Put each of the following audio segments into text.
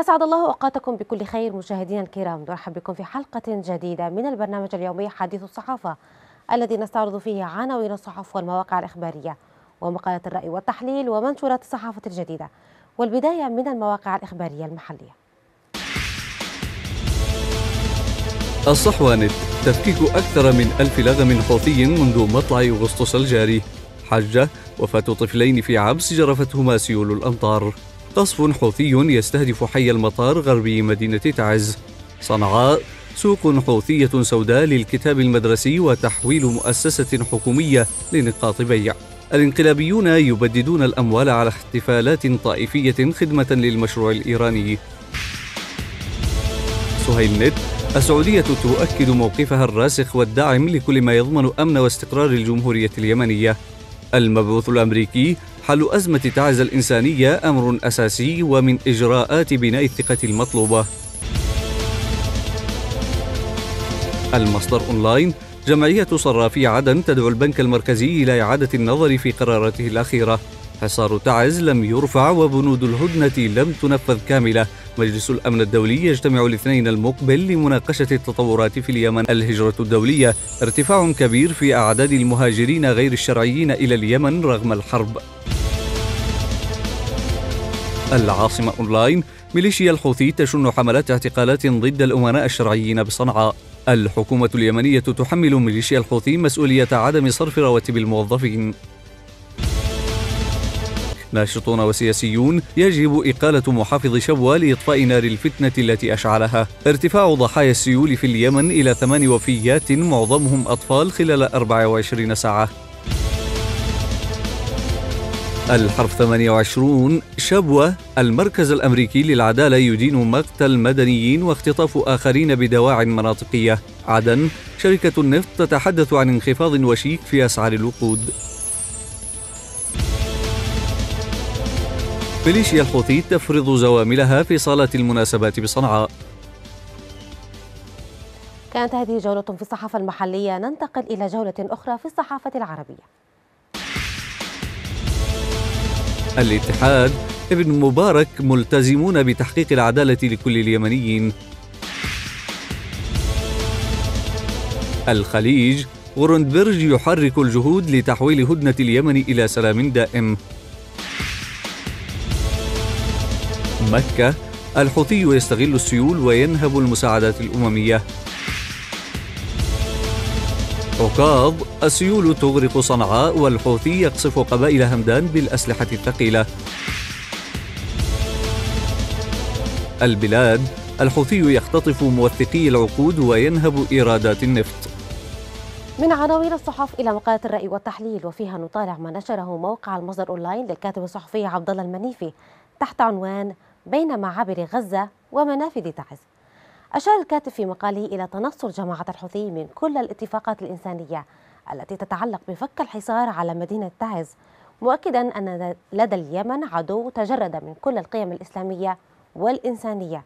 أسعد الله أوقاتكم بكل خير مشاهدينا الكرام. نرحب بكم في حلقة جديدة من البرنامج اليومي حديث الصحافة الذي نستعرض فيه عناوين الصحف والمواقع الإخبارية ومقالات الرأي والتحليل ومنشورات الصحافة الجديدة والبداية من المواقع الإخبارية المحلية. الصحوة نت تفكيك أكثر من ألف لغم حوثي منذ مطلع أغسطس الجاري. حجة وفاة طفلين في عبس جرفتهما سيول الأمطار. قصف حوثي يستهدف حي المطار غربي مدينة تعز. صنعاء سوق حوثية سوداء للكتاب المدرسي وتحويل مؤسسة حكومية لنقاط بيع. الانقلابيون يبددون الأموال على احتفالات طائفية خدمة للمشروع الإيراني. سهيل نت السعودية تؤكد موقفها الراسخ والداعم لكل ما يضمن أمن واستقرار الجمهورية اليمنية. المبعوث الأمريكي حل أزمة تعز الإنسانية أمر أساسي ومن إجراءات بناء الثقة المطلوبة. المصدر أونلاين. جمعية صرافي عدن تدعو البنك المركزي إلى إعادة النظر في قراراته الأخيرة. حصار تعز لم يرفع وبنود الهدنة لم تنفذ كاملة. مجلس الأمن الدولي يجتمع الاثنين المقبل لمناقشة التطورات في اليمن. الهجرة الدولية ارتفاع كبير في أعداد المهاجرين غير الشرعيين إلى اليمن رغم الحرب. العاصمة أونلاين ميليشيا الحوثي تشن حملات اعتقالات ضد الأمناء الشرعيين بصنعاء. الحكومة اليمنية تحمل ميليشيا الحوثي مسؤولية عدم صرف رواتب الموظفين. ناشطون وسياسيون يجب إقالة محافظ شبوة لإطفاء نار الفتنة التي أشعلها. ارتفاع ضحايا السيول في اليمن إلى ثمان وفيات معظمهم أطفال خلال 24 ساعة. الحرف 28 شبوة المركز الأمريكي للعدالة يدين مقتل مدنيين واختطاف آخرين بدواع مناطقية. عدن شركة النفط تتحدث عن انخفاض وشيك في أسعار الوقود. ميليشيا الحوثي تفرض زواملها في صالات المناسبات بصنعاء. كانت هذه جولة في الصحافة المحلية. ننتقل إلى جولة أخرى في الصحافة العربية. الاتحاد ابن مبارك ملتزمون بتحقيق العدالة لكل اليمنيين. الخليج غورندبرج يحرك الجهود لتحويل هدنة اليمن إلى سلام دائم. مكة الحوثي يستغل السيول وينهب المساعدات الأممية. عكاظ السيول تغرق صنعاء والحوثي يقصف قبائل همدان بالأسلحة الثقيلة. البلاد الحوثي يختطف موثقي العقود وينهب إيرادات النفط. من عناوين الصحف إلى مقالة الرأي والتحليل وفيها نطالع ما نشره موقع المصدر أونلاين للكاتب الصحفي عبد الله المنيفي تحت عنوان بين معابر غزة ومنافذ تعز. أشار الكاتب في مقاله إلى تنصل جماعة الحوثي من كل الاتفاقات الإنسانية التي تتعلق بفك الحصار على مدينة تعز مؤكدا أن لدى اليمن عدو تجرد من كل القيم الإسلامية والإنسانية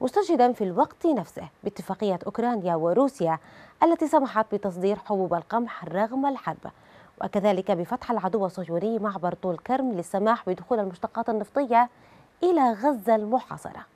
مستشهدا في الوقت نفسه باتفاقية أوكرانيا وروسيا التي سمحت بتصدير حبوب القمح رغم الحرب وكذلك بفتح العدو الصهيوني معبر طول كرم للسماح بدخول المشتقات النفطية إلى غزة المحاصرة.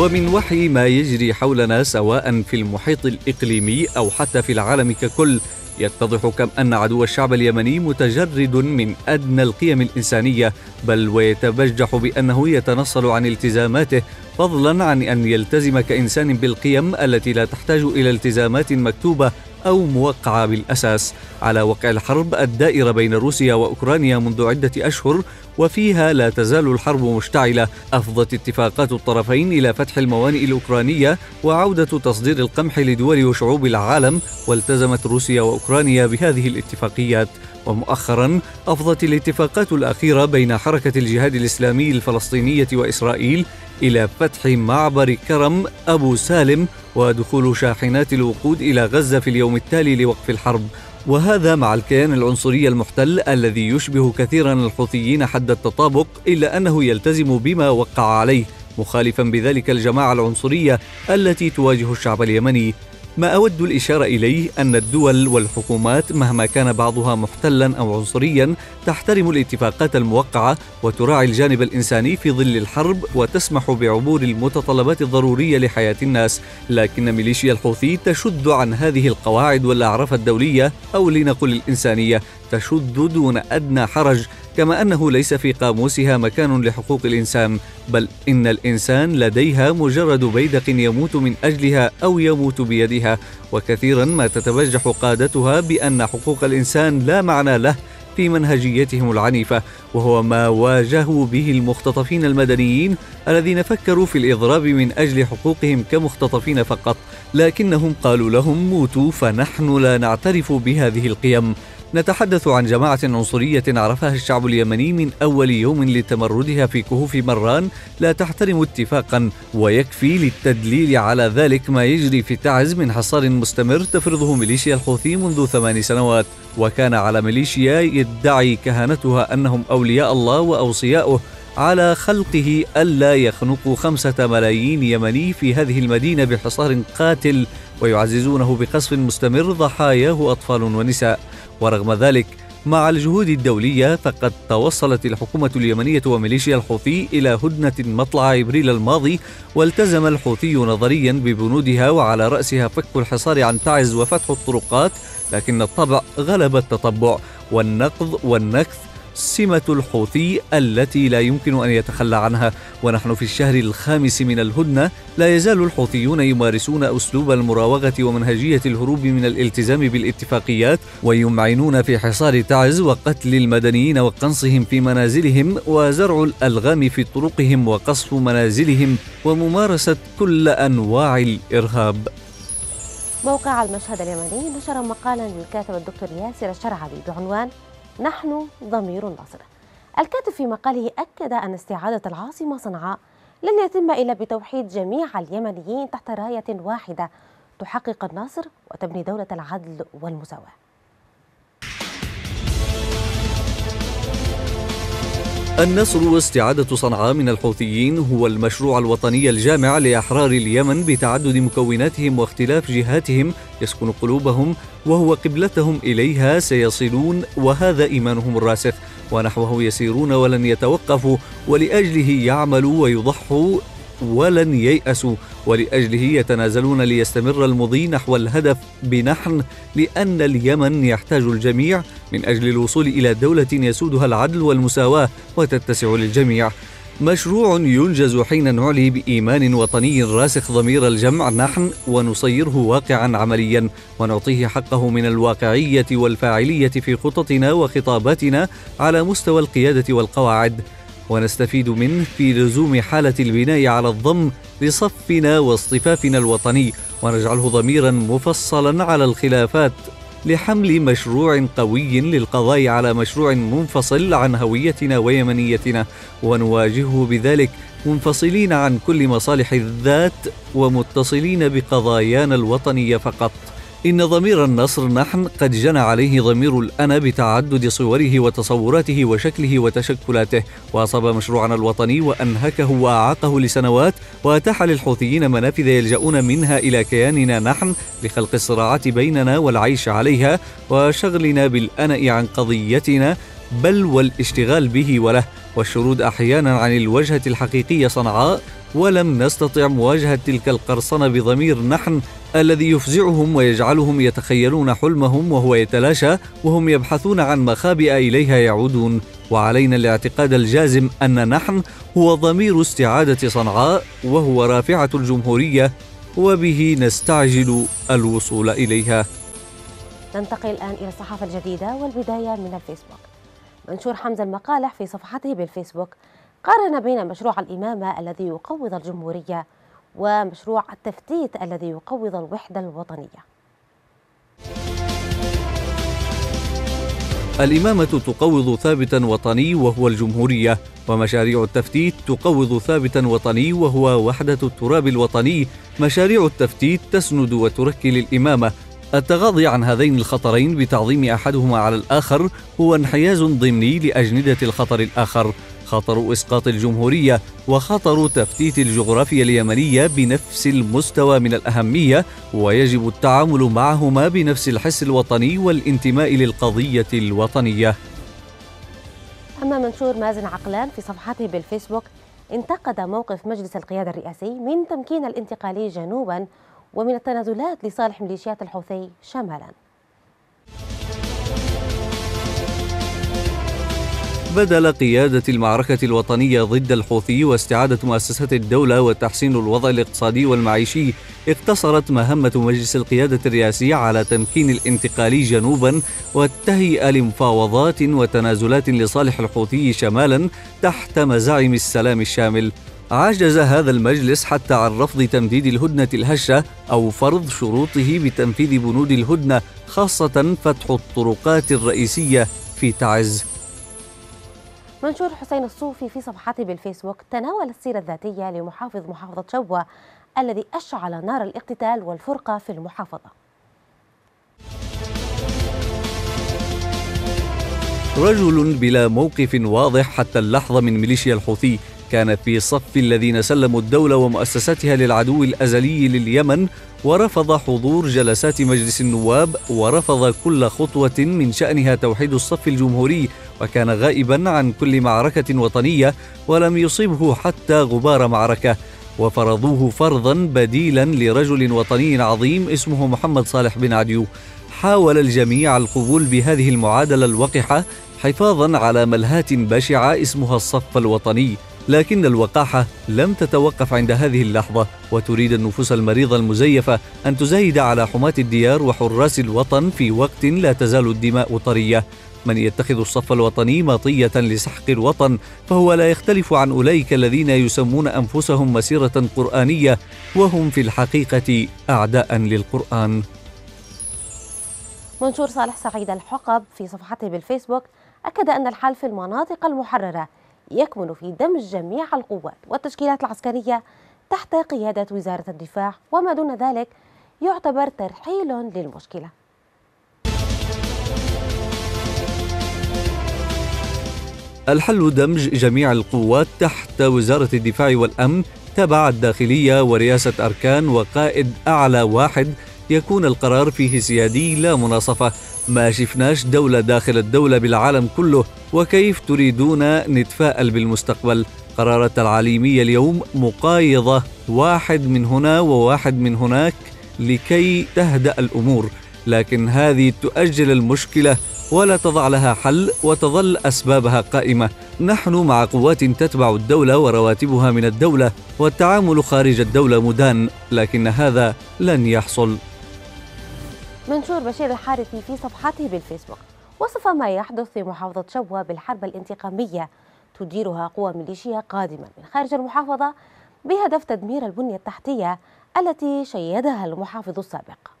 ومن وحي ما يجري حولنا سواء في المحيط الإقليمي أو حتى في العالم ككل يتضح كم أن عدو الشعب اليمني متجرد من أدنى القيم الإنسانية بل ويتبجح بأنه يتنصل عن التزاماته فضلا عن أن يلتزم كإنسان بالقيم التي لا تحتاج إلى التزامات مكتوبة أو موقعة بالأساس. على وقع الحرب الدائرة بين روسيا وأوكرانيا منذ عدة أشهر وفيها لا تزال الحرب مشتعلة. أفضت اتفاقات الطرفين إلى فتح الموانئ الأوكرانية وعودة تصدير القمح لدول وشعوب العالم والتزمت روسيا وأوكرانيا بهذه الاتفاقيات. ومؤخرا أفضت الاتفاقات الأخيرة بين حركة الجهاد الإسلامي الفلسطينية وإسرائيل إلى فتح معبر كرم أبو سالم ودخول شاحنات الوقود إلى غزة في اليوم التالي لوقف الحرب. وهذا مع الكيان العنصري المحتل الذي يشبه كثيرا الحوثيين حد التطابق إلا أنه يلتزم بما وقع عليه مخالفا بذلك الجماعة العنصرية التي تواجه الشعب اليمني. ما أود الإشارة إليه أن الدول والحكومات مهما كان بعضها محتلا أو عنصريا تحترم الاتفاقات الموقعة وتراعي الجانب الإنساني في ظل الحرب وتسمح بعبور المتطلبات الضرورية لحياة الناس. لكن ميليشيا الحوثي تشد عن هذه القواعد والأعراف الدولية أو لنقل الإنسانية. تشد دون أدنى حرج كما أنه ليس في قاموسها مكان لحقوق الإنسان بل إن الإنسان لديها مجرد بيدق يموت من أجلها أو يموت بيدها. وكثيرا ما تتبجح قادتها بأن حقوق الإنسان لا معنى له في منهجيتهم العنيفة وهو ما واجهوا به المختطفين المدنيين الذين فكروا في الإضراب من أجل حقوقهم كمختطفين فقط. لكنهم قالوا لهم موتوا فنحن لا نعترف بهذه القيم. نتحدث عن جماعة عنصرية عرفها الشعب اليمني من أول يوم لتمردها في كهوف مران لا تحترم اتفاقا ويكفي للتدليل على ذلك ما يجري في تعز من حصار مستمر تفرضه ميليشيا الحوثي منذ ثمان سنوات وكان على ميليشيا يدعي كهنتها أنهم أولياء الله وأوصياؤه على خلقه ألا يخنقوا خمسة ملايين يمني في هذه المدينة بحصار قاتل ويعززونه بقصف مستمر ضحاياه أطفال ونساء. ورغم ذلك مع الجهود الدولية فقد توصلت الحكومة اليمنية وميليشيا الحوثي إلى هدنة مطلع إبريل الماضي والتزم الحوثي نظريا ببنودها وعلى رأسها فك الحصار عن تعز وفتح الطرقات لكن الطبع غلب التطبع والنقض والنكث سمة الحوثي التي لا يمكن أن يتخلى عنها. ونحن في الشهر الخامس من الهدنة لا يزال الحوثيون يمارسون أسلوب المراوغة ومنهجية الهروب من الالتزام بالاتفاقيات ويمعنون في حصار تعز وقتل المدنيين وقنصهم في منازلهم وزرع الألغام في طرقهم وقصف منازلهم وممارسة كل أنواع الإرهاب. موقع المشهد اليمني نشر مقالا للكاتب الدكتور ياسر الشرعبي بعنوان نحن ضمير النصر. الكاتب في مقاله أكد أن استعادة العاصمة صنعاء لن يتم إلا بتوحيد جميع اليمنيين تحت راية واحدة تحقق النصر وتبني دولة العدل والمساواة. النصر واستعادة صنعاء من الحوثيين هو المشروع الوطني الجامع لأحرار اليمن بتعدد مكوناتهم واختلاف جهاتهم يسكن قلوبهم وهو قبلتهم إليها سيصلون وهذا إيمانهم الراسخ ونحوه يسيرون ولن يتوقفوا ولأجله يعملوا ويضحوا ولن ييأسوا ولأجله يتنازلون ليستمر المضي نحو الهدف بنحن لأن اليمن يحتاج الجميع من أجل الوصول إلى دولة يسودها العدل والمساواة وتتسع للجميع. مشروع ينجز حين نعلي بإيمان وطني راسخ ضمير الجمع نحن ونصيره واقعا عمليا ونعطيه حقه من الواقعية والفاعلية في خططنا وخطاباتنا على مستوى القيادة والقواعد. ونستفيد منه في لزوم حالة البناء على الضم لصفنا واصطفافنا الوطني ونجعله ضميرا مفصلا على الخلافات لحمل مشروع قوي للقضاء على مشروع منفصل عن هويتنا ويمنيتنا ونواجهه بذلك منفصلين عن كل مصالح الذات ومتصلين بقضايانا الوطنية فقط. إن ضمير النصر نحن قد جنى عليه ضمير الأنا بتعدد صوره وتصوراته وشكله وتشكلاته وأصاب مشروعنا الوطني وأنهكه وأعاقه لسنوات وأتاح للحوثيين منافذ يلجؤون منها إلى كياننا نحن لخلق الصراعات بيننا والعيش عليها وشغلنا بالأنأ عن قضيتنا بل والاشتغال به وله والشرود أحيانا عن الوجهة الحقيقية صنعاء ولم نستطع مواجهة تلك القرصنة بضمير نحن الذي يفزعهم ويجعلهم يتخيلون حلمهم وهو يتلاشى وهم يبحثون عن مخابئ إليها يعودون. وعلينا الاعتقاد الجازم أن نحن هو ضمير استعادة صنعاء وهو رافعة الجمهورية وبه نستعجل الوصول إليها. ننتقل الآن إلى الصحافة الجديدة والبداية من الفيسبوك. منشور حمزة المقالح في صفحته بالفيسبوك. قارن بين مشروع الإمامة الذي يقوض الجمهورية ومشروع التفتيت الذي يقوض الوحدة الوطنية. الإمامة تقوض ثابتا وطني وهو الجمهورية ومشاريع التفتيت تقوض ثابتا وطني وهو وحدة التراب الوطني. مشاريع التفتيت تسند وتركي للإمامة التغاضي عن هذين الخطرين بتعظيم أحدهما على الآخر هو انحياز ضمني لأجندة الخطر الآخر. خطر إسقاط الجمهورية وخطر تفتيت الجغرافيا اليمنية بنفس المستوى من الأهمية ويجب التعامل معهما بنفس الحس الوطني والانتماء للقضية الوطنية. أما منشور مازن عقلان في صفحته بالفيسبوك انتقد موقف مجلس القيادة الرئاسي من تمكين الانتقالي جنوبا ومن التنازلات لصالح ميليشيات الحوثي شمالا. بدل قيادة المعركة الوطنية ضد الحوثي واستعادة مؤسسات الدولة وتحسين الوضع الاقتصادي والمعيشي اقتصرت مهمة مجلس القيادة الرئاسي على تمكين الانتقالي جنوبا والتهيئة لمفاوضات وتنازلات لصالح الحوثي شمالا تحت مزاعم السلام الشامل. عجز هذا المجلس حتى عن رفض تمديد الهدنة الهشة أو فرض شروطه بتنفيذ بنود الهدنة خاصة فتح الطرقات الرئيسية في تعز. منشور حسين الصوفي في صفحته بالفيسبوك تناول السيرة الذاتية لمحافظ محافظة شبوة الذي أشعل نار الاقتتال والفرقة في المحافظة. رجل بلا موقف واضح حتى اللحظة من ميليشيا الحوثي كان في صف الذين سلموا الدولة ومؤسساتها للعدو الأزلي لليمن ورفض حضور جلسات مجلس النواب ورفض كل خطوة من شأنها توحيد الصف الجمهوري وكان غائبا عن كل معركة وطنية ولم يصبه حتى غبار معركة. وفرضوه فرضا بديلا لرجل وطني عظيم اسمه محمد صالح بن عديو. حاول الجميع القبول بهذه المعادلة الوقحة حفاظا على ملهاة بشعة اسمها الصف الوطني. لكن الوقاحة لم تتوقف عند هذه اللحظة وتريد النفوس المريضة المزيفة أن تزايد على حماة الديار وحراس الوطن في وقت لا تزال الدماء طرية. من يتخذ الصف الوطني مطية لسحق الوطن فهو لا يختلف عن أولئك الذين يسمون أنفسهم مسيرة قرآنية وهم في الحقيقة أعداء للقرآن. منشور صالح سعيد الحقب في صفحته بالفيسبوك أكد أن الحل في المناطق المحررة. يكمن في دمج جميع القوات والتشكيلات العسكرية تحت قيادة وزارة الدفاع وما دون ذلك يعتبر ترحيل للمشكلة. الحل دمج جميع القوات تحت وزارة الدفاع والأمن تبع الداخلية ورئاسة أركان وقائد أعلى واحد يكون القرار فيه سيادي لا مناصفة. ما شفناش دولة داخل الدولة بالعالم كله وكيف تريدون نتفائل بالمستقبل قرارات العالمية اليوم مقايضة. واحد من هنا وواحد من هناك لكي تهدأ الأمور. لكن هذه تؤجل المشكلة ولا تضع لها حل وتظل أسبابها قائمة. نحن مع قوات تتبع الدولة ورواتبها من الدولة والتعامل خارج الدولة مدان لكن هذا لن يحصل. منشور بشير الحارثي في صفحته بالفيسبوك. وصف ما يحدث في محافظة شبوة بالحرب الانتقامية تديرها قوى ميليشيا قادمة من خارج المحافظة بهدف تدمير البنية التحتية التي شيدها المحافظ السابق.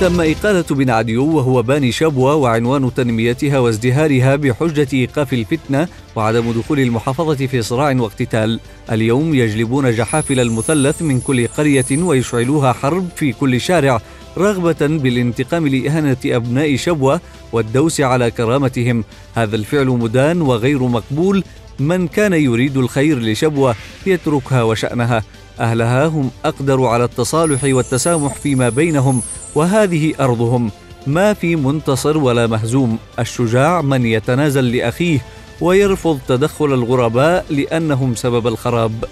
تم إقالة بن عديو وهو باني شبوة وعنوان تنميتها وازدهارها بحجة إيقاف الفتنة وعدم دخول المحافظة في صراع واقتتال. اليوم يجلبون جحافل المثلث من كل قرية ويشعلوها حرب في كل شارع رغبة بالانتقام لإهانة أبناء شبوة والدوس على كرامتهم. هذا الفعل مدان وغير مقبول. من كان يريد الخير لشبوة يتركها وشأنها. أهلها هم أقدر على التصالح والتسامح فيما بينهم. وهذه أرضهم. ما في منتصر ولا مهزوم. الشجاع من يتنازل لأخيه ويرفض تدخل الغرباء لأنهم سبب الخراب.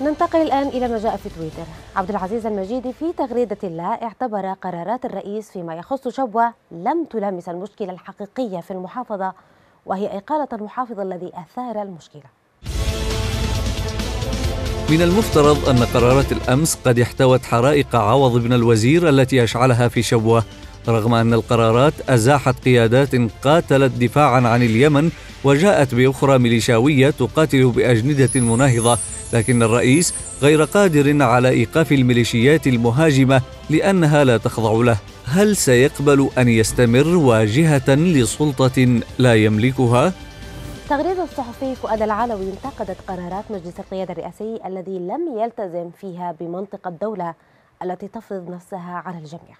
ننتقل الآن إلى ما جاء في تويتر. عبد العزيز المجيدي في تغريدة الله اعتبر قرارات الرئيس فيما يخص شبوة لم تلامس المشكلة الحقيقية في المحافظة وهي إقالة المحافظ الذي أثار المشكلة. من المفترض أن قرارات الأمس قد احتوت حرائق عوض بن الوزير التي أشعلها في شبوة رغم أن القرارات أزاحت قيادات قاتلت دفاعا عن اليمن وجاءت بأخرى ميليشاوية تقاتل بأجندة مناهضة لكن الرئيس غير قادر على إيقاف الميليشيات المهاجمة لأنها لا تخضع له هل سيقبل أن يستمر واجهة لسلطة لا يملكها؟ تغريدة الصحفي فؤاد العلوي انتقدت قرارات مجلس القيادة الرئاسي الذي لم يلتزم فيها بمنطق الدولة التي تفرض نفسها على الجميع.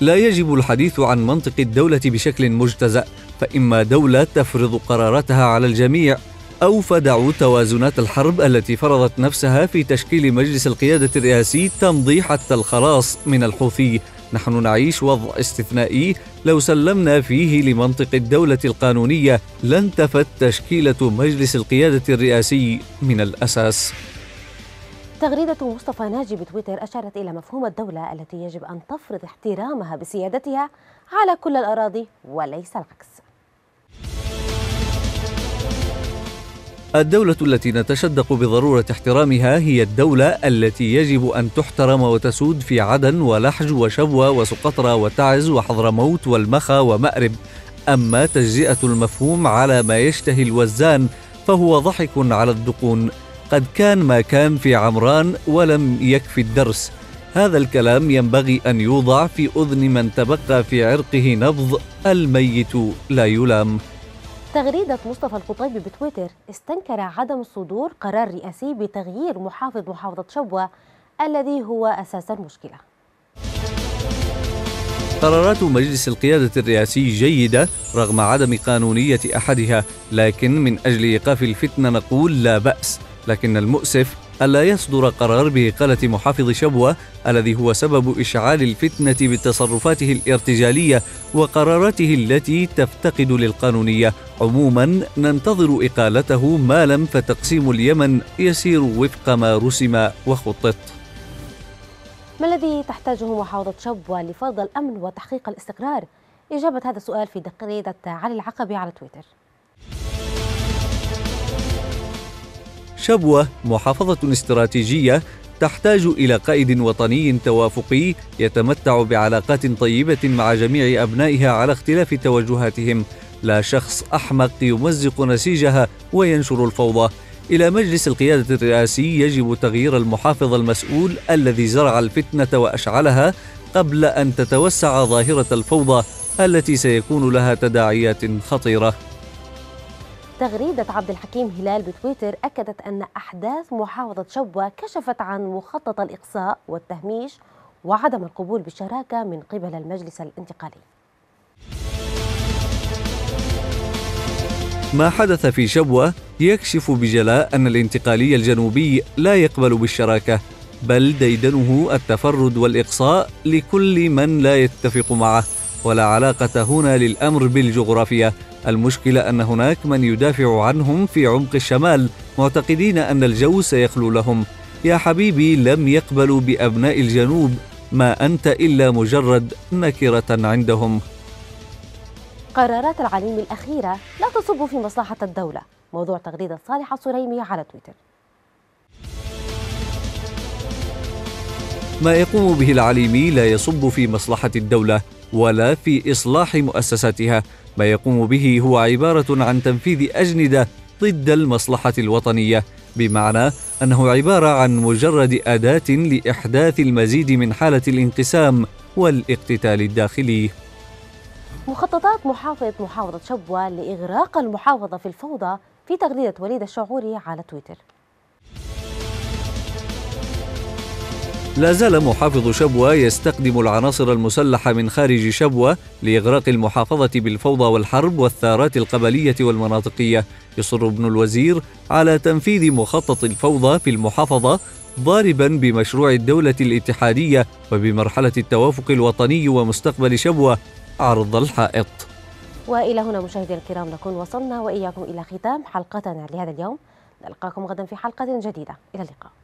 لا يجب الحديث عن منطق الدولة بشكل مجتزأ فإما دولة تفرض قراراتها على الجميع أو فدعوا توازنات الحرب التي فرضت نفسها في تشكيل مجلس القيادة الرئاسي تمضي حتى الخلاص من الحوثي. نحن نعيش وضع استثنائي لو سلمنا فيه لمنطق الدولة القانونية لانتفت تشكيلة مجلس القيادة الرئاسي من الأساس. تغريدة مصطفى ناجي بتويتر أشارت إلى مفهوم الدولة التي يجب أن تفرض احترامها بسيادتها على كل الأراضي وليس العكس. الدولة التي نتشدق بضرورة احترامها هي الدولة التي يجب أن تحترم وتسود في عدن ولحج وشبوة وسقطرى وتعز وحضرموت والمخا ومأرب. أما تجزئة المفهوم على ما يشتهي الوزان فهو ضحك على الدقون. قد كان ما كان في عمران ولم يكفي الدرس. هذا الكلام ينبغي أن يوضع في أذن من تبقى في عرقه نبض الميت لا يلام. تغريدة مصطفى القطيبي بتويتر استنكر عدم صدور قرار رئاسي بتغيير محافظ محافظة شبوة الذي هو أساس المشكلة. قرارات مجلس القيادة الرئاسي جيدة رغم عدم قانونية أحدها لكن من أجل إيقاف الفتنة نقول لا بأس لكن المؤسف ألا يصدر قرار بإقالة محافظ شبوة الذي هو سبب إشعال الفتنة بتصرفاته الارتجالية وقراراته التي تفتقد للقانونية. عموما ننتظر إقالته ما لم فتقسيم اليمن يسير وفق ما رسم وخطط. ما الذي تحتاجه محافظة شبوة لفرض الأمن وتحقيق الاستقرار؟ إجابة هذا السؤال في تغريدة علي العقبي على تويتر. شبوة محافظة استراتيجية تحتاج إلى قائد وطني توافقي يتمتع بعلاقات طيبة مع جميع أبنائها على اختلاف توجهاتهم. لا شخص أحمق يمزق نسيجها وينشر الفوضى. إلى مجلس القيادة الرئاسي يجب تغيير المحافظ المسؤول الذي زرع الفتنة وأشعلها قبل أن تتوسع ظاهرة الفوضى التي سيكون لها تداعيات خطيرة. تغريدة عبد الحكيم هلال بتويتر أكدت أن أحداث محافظة شبوة كشفت عن مخطط الإقصاء والتهميش وعدم القبول بالشراكة من قبل المجلس الانتقالي. ما حدث في شبوة يكشف بجلاء أن الانتقالي الجنوبي لا يقبل بالشراكة بل ديدنه التفرد والإقصاء لكل من لا يتفق معه ولا علاقة هنا للأمر بالجغرافيا. المشكلة أن هناك من يدافع عنهم في عمق الشمال معتقدين أن الجو سيخلو لهم. يا حبيبي لم يقبلوا بأبناء الجنوب ما أنت إلا مجرد نكرة عندهم. قرارات العليم الأخيرة لا تصب في مصلحة الدولة. موضوع تغريدة صالح السريمي على تويتر. ما يقوم به العليمي لا يصب في مصلحة الدولة ولا في إصلاح مؤسساتها. ما يقوم به هو عبارة عن تنفيذ أجندة ضد المصلحة الوطنية بمعنى أنه عبارة عن مجرد أداة لإحداث المزيد من حالة الانقسام والاقتتال الداخلي. مخططات محافظة محافظة شبوة لإغراق المحافظة في الفوضى في تغريدة وليد الشعوري على تويتر. لا زال محافظ شبوة يستخدم العناصر المسلحة من خارج شبوة لإغراق المحافظة بالفوضى والحرب والثارات القبلية والمناطقية. يصر ابن الوزير على تنفيذ مخطط الفوضى في المحافظة ضاربا بمشروع الدولة الاتحادية وبمرحلة التوافق الوطني ومستقبل شبوة عرض الحائط. وإلى هنا مشاهدينا الكرام نكون وصلنا وإياكم إلى ختام حلقتنا لهذا اليوم. نلقاكم غدا في حلقة جديدة. إلى اللقاء.